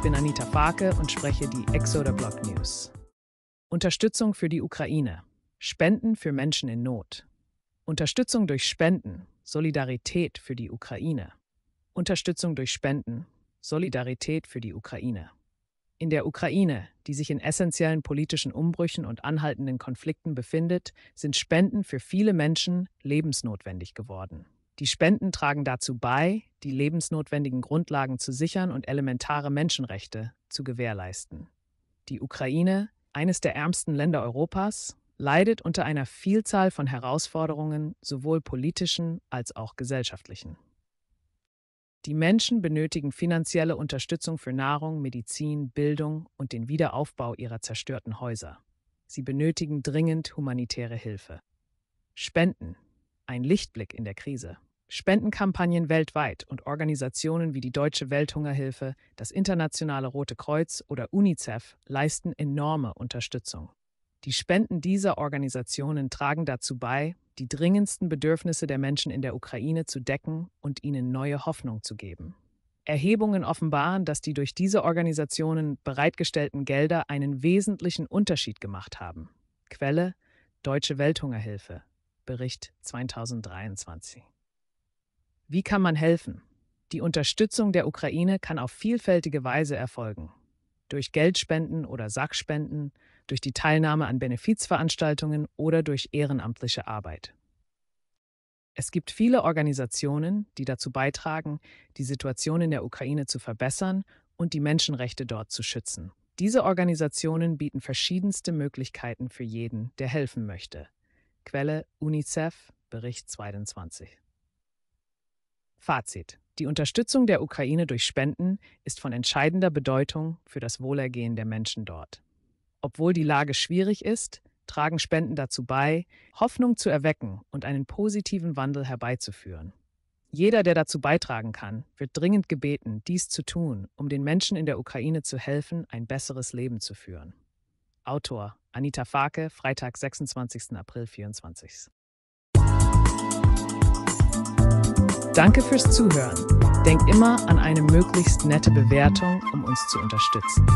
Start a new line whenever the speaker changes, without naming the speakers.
Ich bin Anita Farke und spreche die Exoder Blog News. Unterstützung für die Ukraine. Spenden für Menschen in Not. Unterstützung durch Spenden. Solidarität für die Ukraine. Unterstützung durch Spenden. Solidarität für die Ukraine. In der Ukraine, die sich in essentiellen politischen Umbrüchen und anhaltenden Konflikten befindet, sind Spenden für viele Menschen lebensnotwendig geworden. Die Spenden tragen dazu bei, die lebensnotwendigen Grundlagen zu sichern und elementare Menschenrechte zu gewährleisten. Die Ukraine, eines der ärmsten Länder Europas, leidet unter einer Vielzahl von Herausforderungen, sowohl politischen als auch gesellschaftlichen. Die Menschen benötigen finanzielle Unterstützung für Nahrung, Medizin, Bildung und den Wiederaufbau ihrer zerstörten Häuser. Sie benötigen dringend humanitäre Hilfe. Spenden. Ein Lichtblick in der Krise. Spendenkampagnen weltweit und Organisationen wie die Deutsche Welthungerhilfe, das Internationale Rote Kreuz oder UNICEF leisten enorme Unterstützung. Die Spenden dieser Organisationen tragen dazu bei, die dringendsten Bedürfnisse der Menschen in der Ukraine zu decken und ihnen neue Hoffnung zu geben. Erhebungen offenbaren, dass die durch diese Organisationen bereitgestellten Gelder einen wesentlichen Unterschied gemacht haben. Quelle Deutsche Welthungerhilfe, Bericht 2023. Wie kann man helfen? Die Unterstützung der Ukraine kann auf vielfältige Weise erfolgen. Durch Geldspenden oder Sackspenden, durch die Teilnahme an Benefizveranstaltungen oder durch ehrenamtliche Arbeit. Es gibt viele Organisationen, die dazu beitragen, die Situation in der Ukraine zu verbessern und die Menschenrechte dort zu schützen. Diese Organisationen bieten verschiedenste Möglichkeiten für jeden, der helfen möchte. Quelle UNICEF, Bericht 22. Fazit. Die Unterstützung der Ukraine durch Spenden ist von entscheidender Bedeutung für das Wohlergehen der Menschen dort. Obwohl die Lage schwierig ist, tragen Spenden dazu bei, Hoffnung zu erwecken und einen positiven Wandel herbeizuführen. Jeder, der dazu beitragen kann, wird dringend gebeten, dies zu tun, um den Menschen in der Ukraine zu helfen, ein besseres Leben zu führen. Autor Anita Farke, Freitag, 26. April 24. Danke fürs Zuhören. Denk immer an eine möglichst nette Bewertung, um uns zu unterstützen.